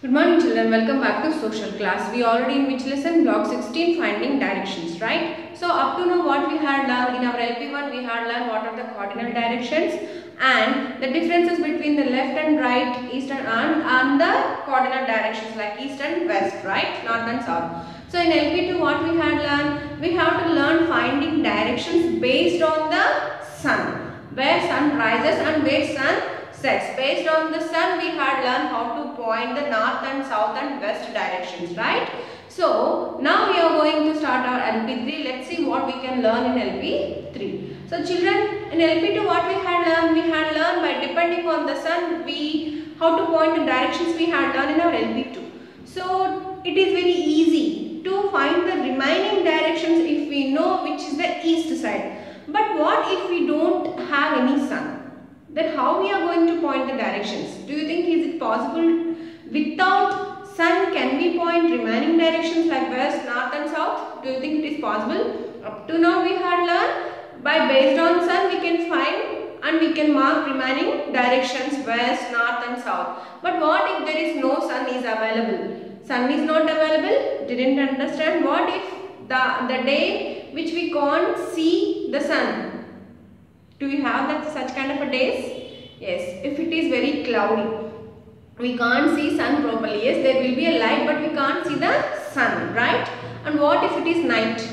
Good morning children, welcome back to social class. We already in which lesson? Block 16 finding directions, right? So up to now what we had learned in our LP1 we had learned what are the cardinal directions and the differences between the left and right, east and, and, and the cardinal directions like east and west, right? North and south. So in LP2 what we had learned? We have to learn finding directions based on the sun. Where sun rises and where sun sets. Based on the sun, we had learned how to point the north and south and west directions, right? So, now we are going to start our LP3. Let's see what we can learn in LP3. So, children, in LP2 what we had learned? We had learned by depending on the sun, we how to point the directions we had learned in our LP2. So, it is very easy to find the remaining directions if we know which is the east side. But what if we don't have any sun? Then how we are going to point the directions? Do you think is it possible without sun can we point remaining directions like west, north and south? Do you think it is possible? Up to now we had learned by based on sun we can find and we can mark remaining directions west, north and south. But what if there is no sun is available? Sun is not available? Didn't understand what if the, the day which we can't see the sun do you have that such kind of a days? Yes, if it is very cloudy, we can't see sun properly. Yes, there will be a light but we can't see the sun, right? And what if it is night?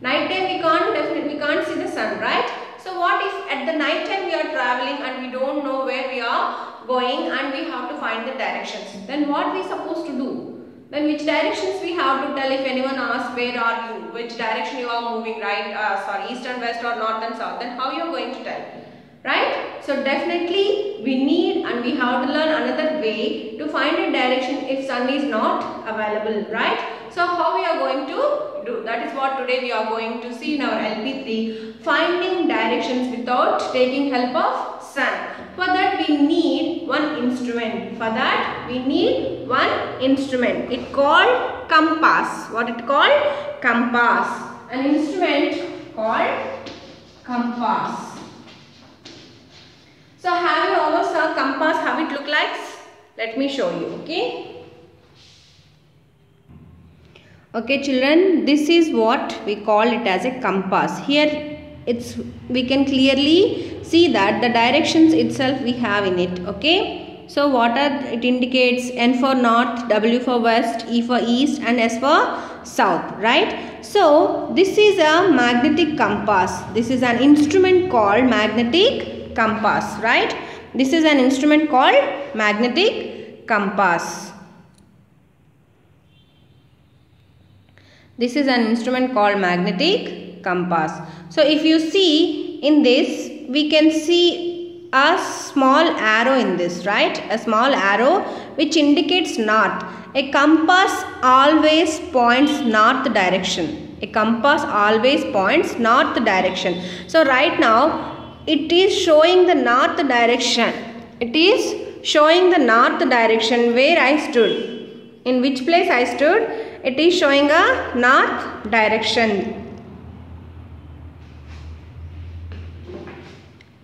Night time we can't definitely we can't see the sun, right? So what if at the night time we are traveling and we don't know where we are going and we have to find the directions. Then what we supposed to do? Then which directions we have to tell if anyone asks where are you, which direction you are moving, right, uh, sorry, east and west or north and south, then how you are going to tell, right? So definitely we need and we have to learn another way to find a direction if sun is not available, right? So how we are going to do, that is what today we are going to see in our LP3, finding directions without taking help of sun. For that we need one instrument. For that we need one instrument. It called compass. What it called? Compass. An instrument called compass. So have you ever saw compass how it look like? Let me show you. Okay. Okay children, this is what we call it as a compass. Here it's we can clearly see that the directions itself we have in it okay? So what are it indicates n for north w for west e for east and s for south right? So this is a magnetic compass. This is an instrument called magnetic compass right? This is an instrument called magnetic compass. This is an instrument called magnetic compass so if you see in this, we can see a small arrow in this, right? A small arrow which indicates north. A compass always points north direction. A compass always points north direction. So right now, it is showing the north direction. It is showing the north direction where I stood. In which place I stood? It is showing a north direction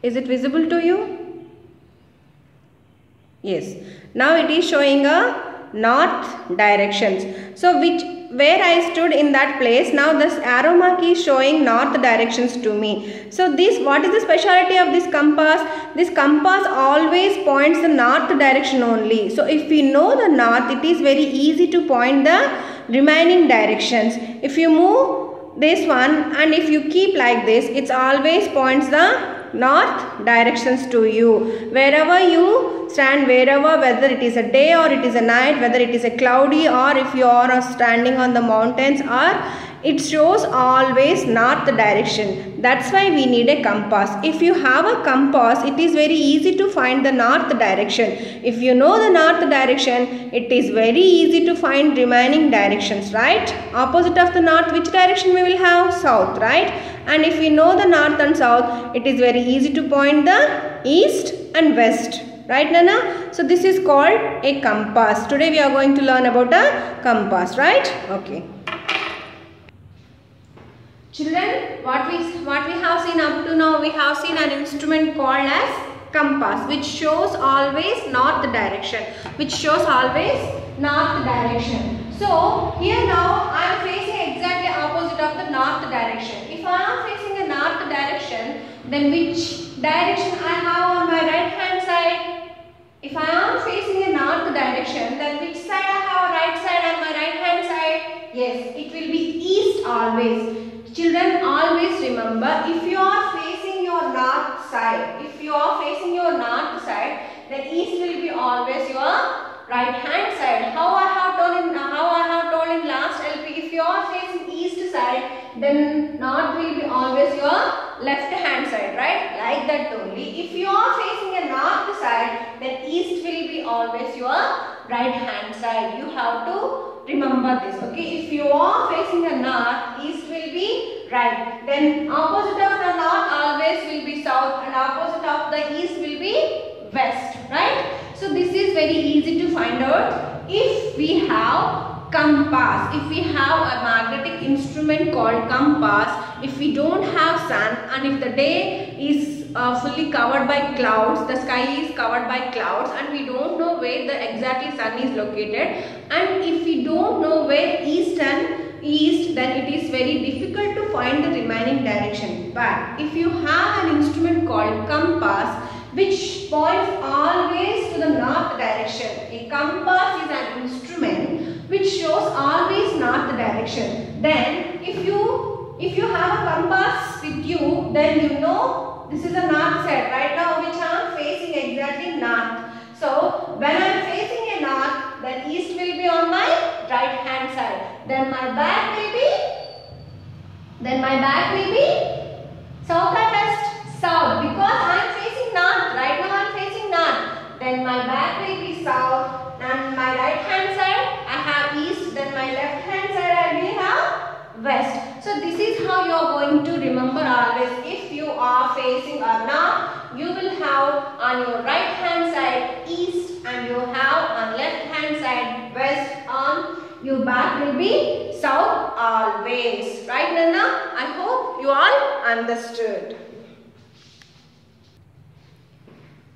Is it visible to you? Yes. Now it is showing a north directions. So which where I stood in that place now this arrow mark is showing north directions to me. So this what is the speciality of this compass? This compass always points the north direction only. So if we know the north it is very easy to point the remaining directions. If you move this one and if you keep like this it always points the north directions to you. Wherever you stand wherever whether it is a day or it is a night whether it is a cloudy or if you are standing on the mountains or it shows always north direction. That's why we need a compass. If you have a compass it is very easy to find the north direction. If you know the north direction it is very easy to find remaining directions right? Opposite of the north which direction we will have? South right? And if we know the north and south it is very easy to point the east and west right nana? So this is called a compass. Today we are going to learn about a compass right? Okay Children, what we what we have seen up to now, we have seen an instrument called as compass which shows always north direction which shows always north direction. So here now I am facing exactly opposite of the north direction. If I am facing a north direction then which direction I have on my right hand side? If I am facing a north direction then which side I have right side on my right hand side? Yes, it will be east always. Children always remember if you are facing your north side, if you are facing your north side, then east will be always your right hand side. How I have told in how I have told in last LP, if you are facing east side, then north will be always your left hand side, right? Like that only. If you are facing a north side, then east will be always your right hand side. You have to remember this okay if you are facing a north east will be right. Then opposite of the north always will be south and opposite of the east will be west. Right? So this is very easy to find out if we have compass. If we have a magnetic instrument called compass if we don't have sun and if the day is uh, fully covered by clouds the sky is covered by clouds and we don't know where the exactly sun is located and if we don't know where east and east then it is very difficult to find the remaining direction but if you have an instrument called compass which points always to the north direction a compass is an instrument which shows always north direction then if you if you have a compass with you then you know this is the north side. Right now which I am facing exactly north. So when I am facing a north, then east will be on my right hand side. Then my back will be, then my back will be south and west. South because I am facing north. Right now I am facing north. Then my back will be south and my right hand side I have east. Then my left hand side I will have west. So this is how you are going to remember always. If you are facing or north, you will have on your right hand side east and you have on left hand side west back will be south always. Right Nana? I hope you all understood.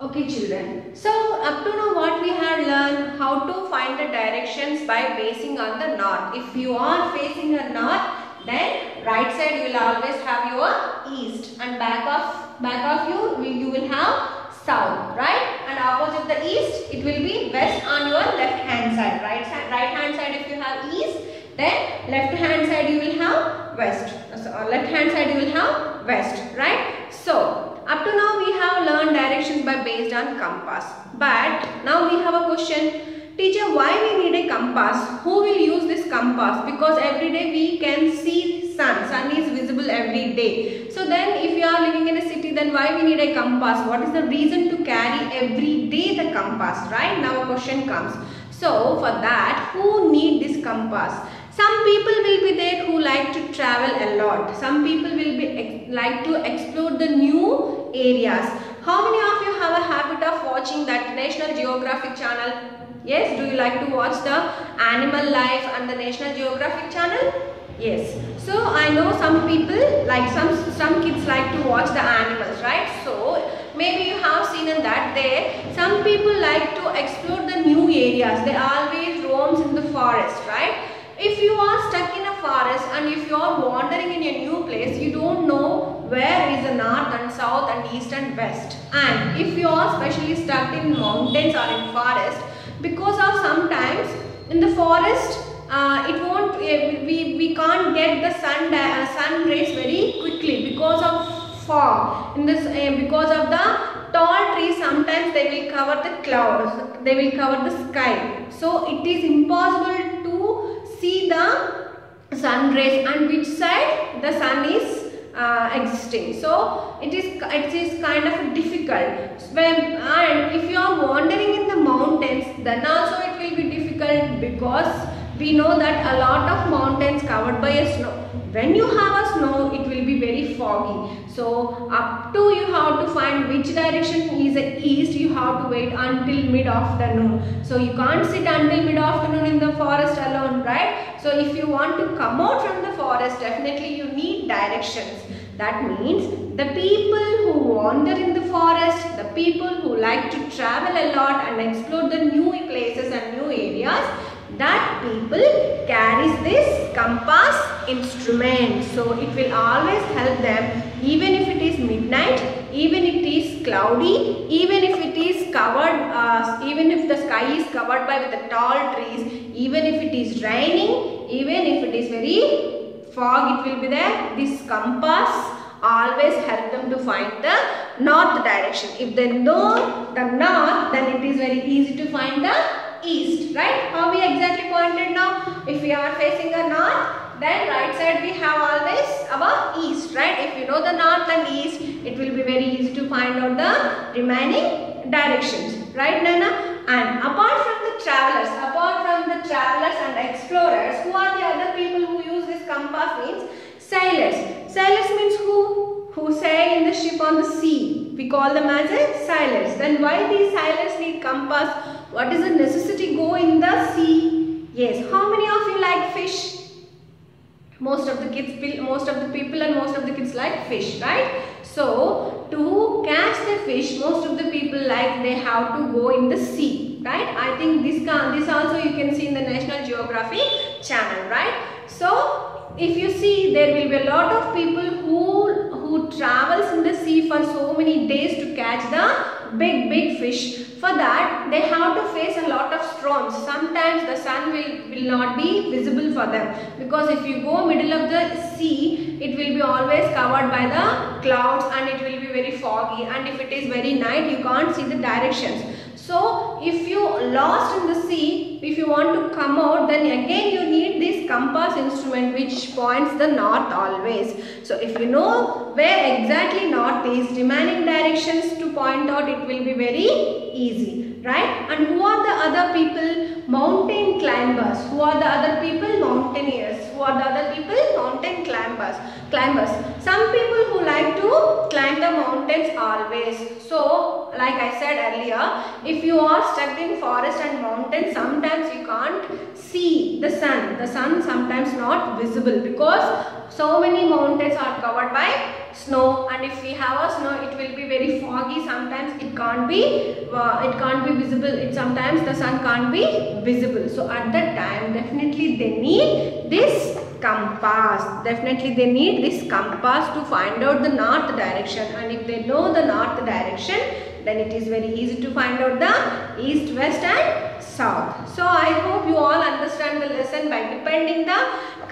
Okay children, so up to now what we have learned how to find the directions by basing on the north. If you are facing a north, then right side you will always have your east and back of back of you you will have south right and opposite the east it will be west on your left hand side. Right side right hand side if you have east then left hand side you will have west. So uh, left hand side you will have west right? So up to now we have learned directions by based on compass. But now we have a question. Teacher, why we need a compass? Who will use this compass? Because every day we can see sun. Sun is visible every day. So then if you are living in a city, then why we need a compass? What is the reason to carry every day the compass? Right? Now a question comes. So for that, who need this compass? Some people will be there who like to travel a lot. Some people will be like to explore the new areas. How many of you have a habit of watching that National Geographic channel Yes, do you like to watch the Animal Life and the National Geographic channel? Yes. So I know some people like some some kids like to watch the animals, right? So maybe you have seen in that there some people like to explore the new areas. They always roams in the forest, right? If you are stuck in a forest and if you are wandering in a new place, you don't know where is the north and south and east and west. And if you are especially stuck in mountains or in forest, because of sometimes in the forest uh, it won't uh, we, we can't get the sun uh, sun rays very quickly because of fog in this uh, because of the tall trees sometimes they will cover the clouds they will cover the sky so it is impossible to see the sun rays and which side the sun is uh, existing. So it is it is kind of difficult. When and if you are wandering in the mountains, then also it will be difficult because we know that a lot of mountains covered by a snow. When you have a snow, it will be very foggy. So up to you have to find which direction is east, you have to wait until mid-afternoon. So you can't sit until mid-afternoon in the forest alone, right? So if you want to come out from the forest, definitely you need directions. That means the people who wander in the forest, the people who like to travel a lot and explore the new places and new areas, that people carries this compass instrument. So it will always help them even if it is midnight, even if it is cloudy, even if it is covered, uh, even if the sky is covered by with the tall trees, even if it is raining, even if it is very fog it will be there. This compass always help them to find the north direction. If they know the north then it is very easy to find the east right? How we exactly pointed now? If we are facing a north then right side we have always our east right? If you know the north and east it will be very easy to find out the remaining directions right Nana? And apart from the travelers apart from the travelers and explorers who are the other people who use this compass means sailors. Sailors means who? Who sail in the ship on the sea. We call them as a sailors. Then why these sailors need compass what is the necessity go in the sea? Yes. How many of you like fish? Most of the kids, most of the people and most of the kids like fish, right? So, to catch the fish, most of the people like they have to go in the sea, right? I think this, can, this also you can see in the National Geography channel, right? So, if you see there will be a lot of people who, who travels in the sea for so many days to catch the big big fish. For that they have to face a lot of storms. Sometimes the sun will, will not be visible for them because if you go middle of the sea it will be always covered by the clouds and it will be very foggy and if it is very night you can't see the directions. So if you lost in the sea, if you want to come out, then again you need this compass instrument which points the north always. So if you know where exactly north is, remaining directions to point out, it will be very easy, right? And who are the other people? Mountain climbers. Who are the other people? Mountaineers. Who are the other people? Mountain climbers. Climbers. Some people who like to climb the mountains always. So, like I said earlier, if you are stuck in forest and mountains, sometimes you can't see the sun. The sun sometimes not visible because so many mountains are covered by snow and if we have a snow it will be very foggy sometimes it can't be uh, it can't be visible it sometimes the sun can't be visible so at that time definitely they need this compass. Definitely they need this compass to find out the north direction. And if they know the north direction then it is very easy to find out the east west and south. So i hope you all understand the lesson by depending the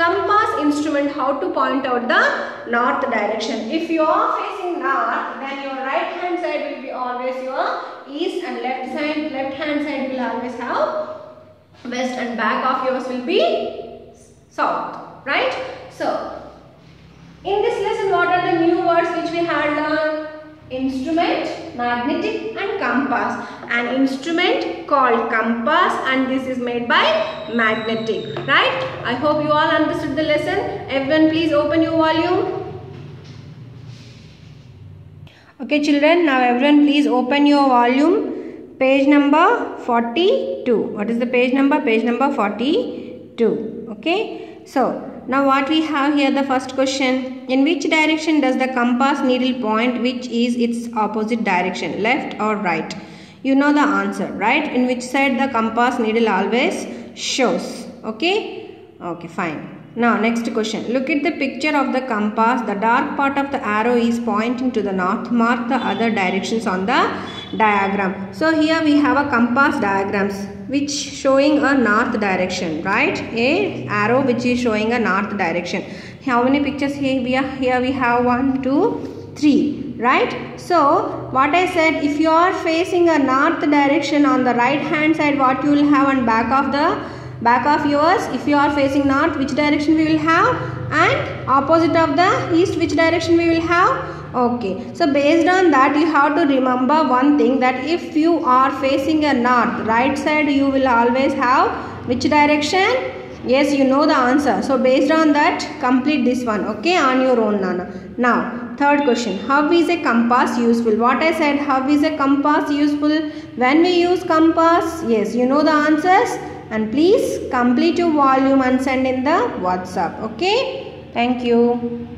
compass instrument how to point out the north direction. If you are facing north then your right hand side will be always your east and left side left hand side will always have west and back of yours will be south right. So in this lesson what are the new words which we had learned? Instrument, magnetic and compass. An instrument called compass and this is made by magnetic. Right? I hope you all understood the lesson. Everyone please open your volume. Okay children, now everyone please open your volume. Page number 42. What is the page number? Page number 42. Okay. So, now what we have here the first question. In which direction does the compass needle point which is its opposite direction left or right? You know the answer right? In which side the compass needle always shows. Okay? Okay fine. Now next question. Look at the picture of the compass. The dark part of the arrow is pointing to the north. Mark the other directions on the diagram. So here we have a compass diagrams which showing a north direction right. A arrow which is showing a north direction. How many pictures here we are? Here we have one, two, three right. So what I said if you are facing a north direction on the right hand side what you will have on back of the back of yours if you are facing north which direction we will have and opposite of the east which direction we will have okay so based on that you have to remember one thing that if you are facing a north right side you will always have which direction? Yes you know the answer. So based on that complete this one okay on your own nana. Now third question. How is a compass useful? What i said how is a compass useful? When we use compass yes you know the answers. And please complete your volume and send in the whatsapp okay? Thank you